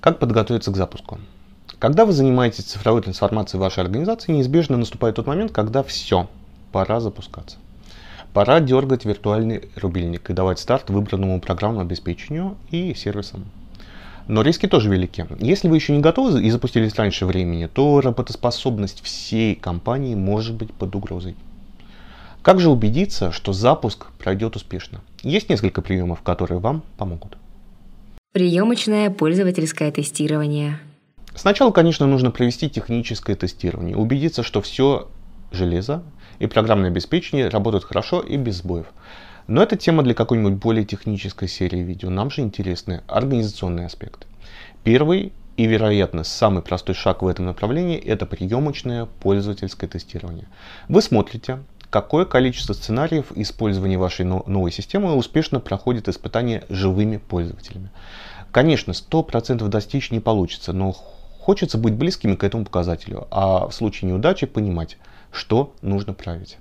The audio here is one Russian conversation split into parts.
Как подготовиться к запуску? Когда вы занимаетесь цифровой трансформацией вашей организации, неизбежно наступает тот момент, когда все, пора запускаться. Пора дергать виртуальный рубильник и давать старт выбранному программному обеспечению и сервисам. Но риски тоже велики. Если вы еще не готовы и запустились раньше времени, то работоспособность всей компании может быть под угрозой. Как же убедиться, что запуск пройдет успешно? Есть несколько приемов, которые вам помогут. Приемочное пользовательское тестирование. Сначала, конечно, нужно провести техническое тестирование, убедиться, что все железо и программное обеспечение работают хорошо и без сбоев. Но это тема для какой-нибудь более технической серии видео. Нам же интересны организационные аспекты. Первый и, вероятно, самый простой шаг в этом направлении – это приемочное пользовательское тестирование. Вы смотрите, какое количество сценариев использования вашей новой системы успешно проходит испытания живыми пользователями. Конечно, 100% достичь не получится, но хочется быть близкими к этому показателю, а в случае неудачи понимать, что нужно править.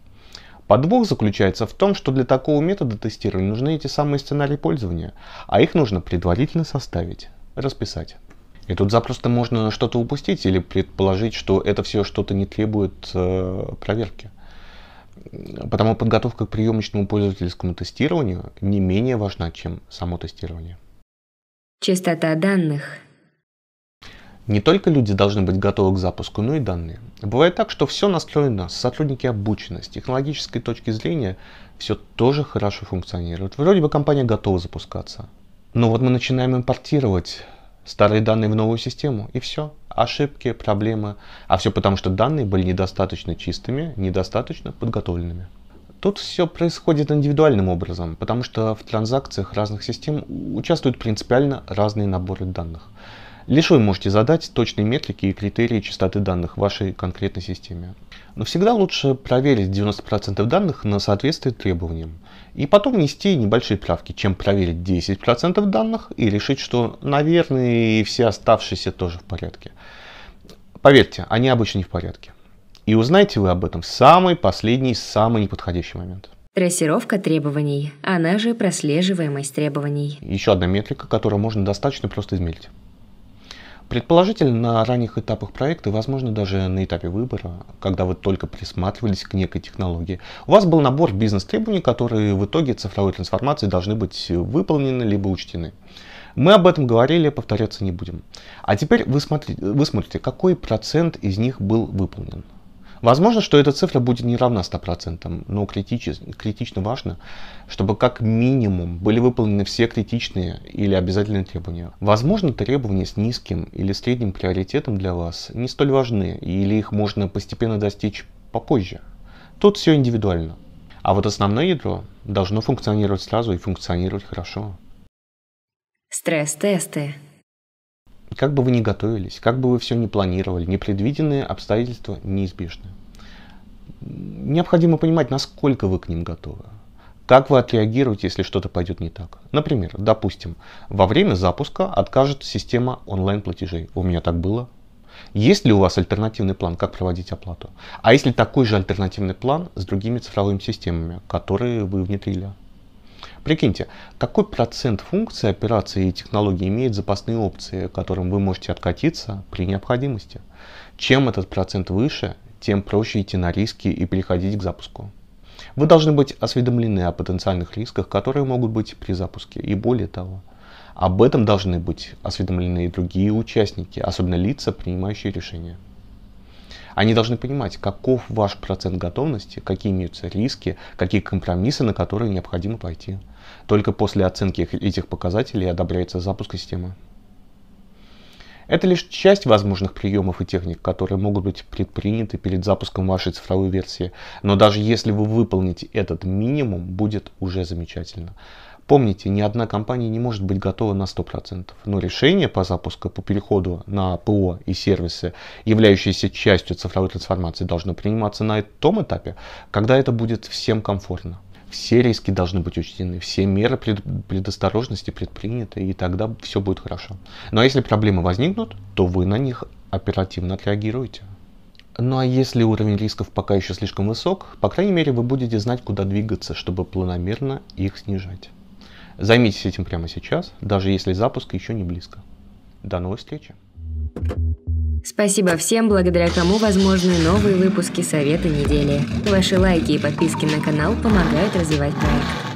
Подвох заключается в том, что для такого метода тестирования нужны эти самые сценарии пользования, а их нужно предварительно составить, расписать. И тут запросто можно что-то упустить или предположить, что это все что-то не требует э, проверки. Потому подготовка к приемочному пользовательскому тестированию не менее важна, чем само тестирование. Частота данных. Не только люди должны быть готовы к запуску, но и данные. Бывает так, что все настроено, сотрудники обучены, с технологической точки зрения все тоже хорошо функционирует. Вроде бы компания готова запускаться. Но вот мы начинаем импортировать старые данные в новую систему, и все. Ошибки, проблемы. А все потому, что данные были недостаточно чистыми, недостаточно подготовленными. Тут все происходит индивидуальным образом, потому что в транзакциях разных систем участвуют принципиально разные наборы данных. Лишь вы можете задать точные метрики и критерии частоты данных в вашей конкретной системе. Но всегда лучше проверить 90% данных на соответствие требованиям. И потом внести небольшие правки, чем проверить 10% данных и решить, что, наверное, и все оставшиеся тоже в порядке. Поверьте, они обычно не в порядке. И узнаете вы об этом в самый последний, самый неподходящий момент. Трассировка требований, она же прослеживаемость требований. Еще одна метрика, которую можно достаточно просто измерить. Предположительно, на ранних этапах проекта, возможно, даже на этапе выбора, когда вы только присматривались к некой технологии, у вас был набор бизнес-требований, которые в итоге цифровой трансформации должны быть выполнены либо учтены. Мы об этом говорили, повторяться не будем. А теперь вы смотрите, вы смотрите какой процент из них был выполнен. Возможно, что эта цифра будет не равна 100%, но критично, важно, чтобы как минимум были выполнены все критичные или обязательные требования. Возможно, требования с низким или средним приоритетом для вас не столь важны, или их можно постепенно достичь попозже. Тут все индивидуально. А вот основное ядро должно функционировать сразу и функционировать хорошо. Стресс-тесты. Как бы вы ни готовились, как бы вы все ни планировали, непредвиденные обстоятельства неизбежны. Необходимо понимать, насколько вы к ним готовы. Как вы отреагируете, если что-то пойдет не так? Например, допустим, во время запуска откажет система онлайн-платежей. У меня так было. Есть ли у вас альтернативный план, как проводить оплату? А если такой же альтернативный план с другими цифровыми системами, которые вы внедрили? Прикиньте, какой процент функций операции и технологий имеет запасные опции, которым вы можете откатиться при необходимости? Чем этот процент выше, тем проще идти на риски и переходить к запуску. Вы должны быть осведомлены о потенциальных рисках, которые могут быть при запуске. И более того, об этом должны быть осведомлены и другие участники, особенно лица, принимающие решения. Они должны понимать, каков ваш процент готовности, какие имеются риски, какие компромиссы, на которые необходимо пойти. Только после оценки этих показателей одобряется запуск системы. Это лишь часть возможных приемов и техник, которые могут быть предприняты перед запуском вашей цифровой версии. Но даже если вы выполните этот минимум, будет уже замечательно. Помните, ни одна компания не может быть готова на 100%, но решение по запуску, по переходу на ПО и сервисы, являющиеся частью цифровой трансформации, должно приниматься на том этапе, когда это будет всем комфортно. все риски должны быть учтены, все меры предосторожности предприняты, и тогда все будет хорошо. Но если проблемы возникнут, то вы на них оперативно отреагируете. Ну а если уровень рисков пока еще слишком высок, по крайней мере вы будете знать, куда двигаться, чтобы планомерно их снижать. Займитесь этим прямо сейчас, даже если запуск еще не близко. До новой встречи! Спасибо всем, благодаря кому возможны новые выпуски Совета недели. Ваши лайки и подписки на канал помогают развивать проект.